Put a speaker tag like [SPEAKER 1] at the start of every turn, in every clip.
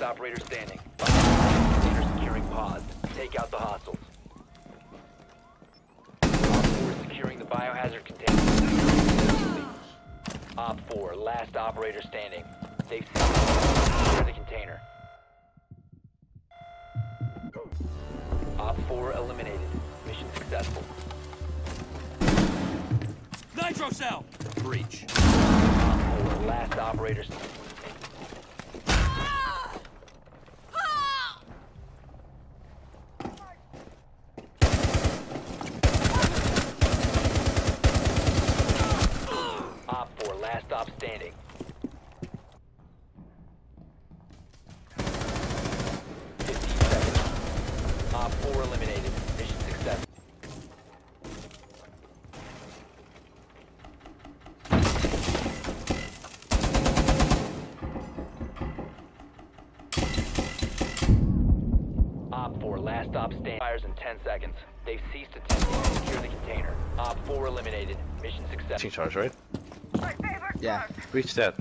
[SPEAKER 1] last operator standing. Container securing pods. Take out the hostiles. Op 4 securing the biohazard container. Op 4, last operator standing. They've secured the container. Op 4 eliminated. Mission successful.
[SPEAKER 2] Nitro cell! Breach.
[SPEAKER 1] Op 4, last operator standing. Op 4, last stop standing. Fifteen seconds. Op 4 eliminated. Mission success. Op 4, last stop standing. Fires in 10 seconds. They've ceased attempting to secure the container. Op 4 eliminated. Mission success.
[SPEAKER 3] Missing charge, right?
[SPEAKER 4] Yeah.
[SPEAKER 3] Reach that.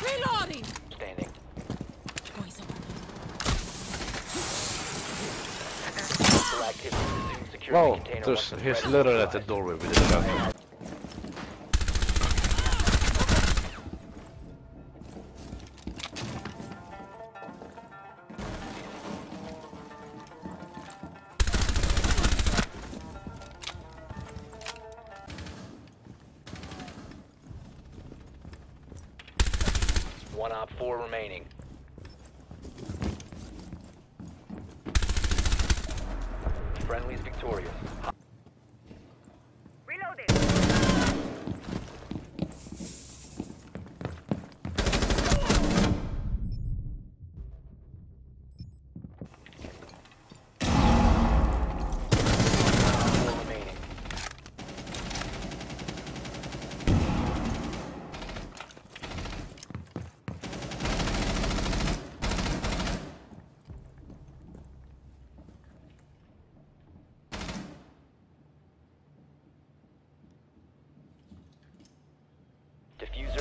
[SPEAKER 5] Reloading!
[SPEAKER 1] Standing.
[SPEAKER 5] Going somewhere.
[SPEAKER 1] Hostile activity. Resume securing
[SPEAKER 3] Whoa, there's, he's literally at the doorway with the shotgun.
[SPEAKER 1] One op four remaining. Friendly's victorious. Four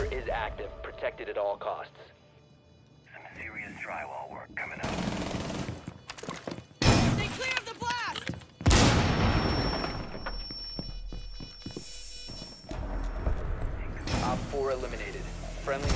[SPEAKER 1] Defuser is active, protected at all costs.
[SPEAKER 6] Some serious drywall work coming up.
[SPEAKER 5] Stay clear of the blast!
[SPEAKER 1] Op 4 eliminated. Friendly